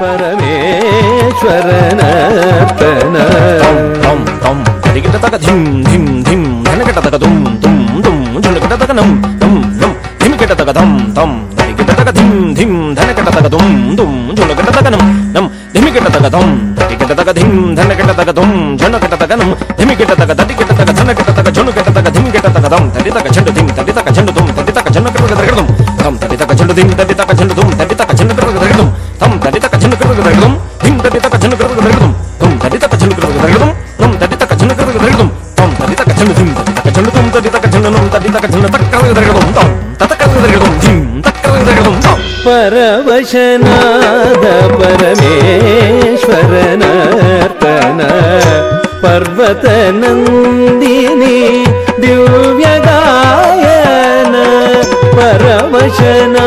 పరమేశ్వర నర్తన తం తం తరిగిట తగ ధిం ధిం. ధిం ధనకట తగ దుం దుం. దుం జునకట తగ నం నం నం ధిమికట తగ ధం తం తరిగిట తగ ధిం. ధిం ధనకట తగ దుం దుం జునకట తగ నం నం ధిమికట తగ ధం. తరిగిట తగ ధిం. ధనకట తగ దుం. జునకట తగ నం ధిమికట తగ తరిగిట తగ ధనకట తగ జునకట తగ ధిమికట తగ ధం. తరి తగ చెండు ధిం తరి తగ చెండు దుం. తరి తగ జునకట తగ తగడం తం తరి తగ చెండు ధిం తరి తగ చెండు దుం కచ్చను కరుగు తగడం హిం దడిత కచ్చను కరుగు తగడం తుం దడిత కచ్చను కరుగు తగడం తుం దడిత కచ్చను కరుగు తగడం తుం దడిత కచ్చను హిం దడిత కచ్చను తుం దడిత కచ్చను నం దడిత కచ్చను తక్కరుగు తగడం తుం తత కరుగు తగడం హిం తక్కరుగు తగడం పరవశనాద పరమేశ్వరనార్తన పర్వత నందిని దివ్యగాయన పరవశనా